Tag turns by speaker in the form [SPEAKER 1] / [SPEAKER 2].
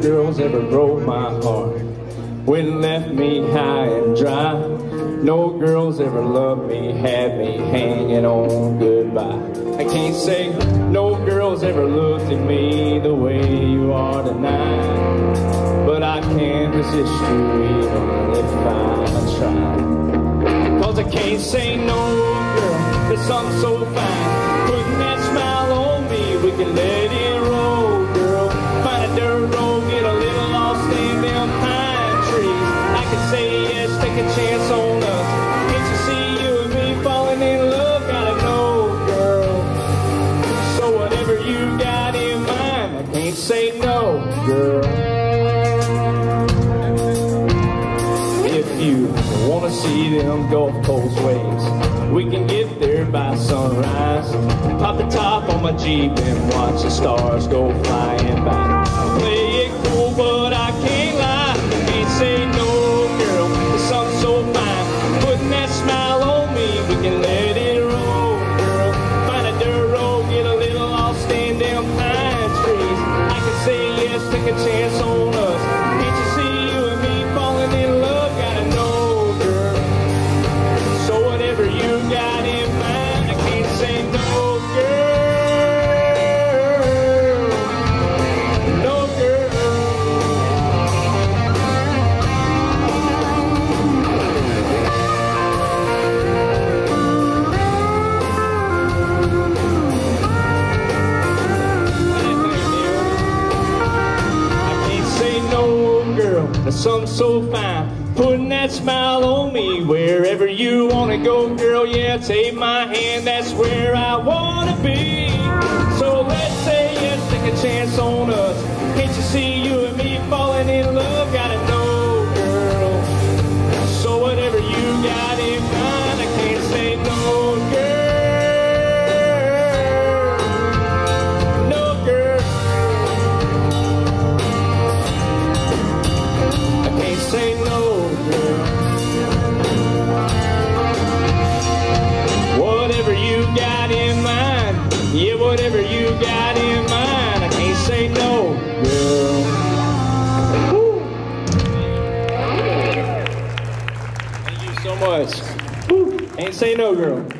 [SPEAKER 1] girls ever broke my heart. When left me high and dry. No girls ever loved me, had me hanging on goodbye. I can't say no girls ever looked at me the way you are tonight. But I can't resist you even if I try. Cause I can't say no girl, there's something so fine. Say no, girl. If you wanna see them Gulf Coast waves, we can get there by sunrise. Pop the top on my Jeep and watch the stars go flying yes, take a chance on girl. There's something so fine. Putting that smile on me wherever you wanna go, girl. Yeah, take my hand, that's where I wanna be. Yeah, whatever you got in mind, I can't say no, girl. Thank you so much. Woo. Ain't say no, girl.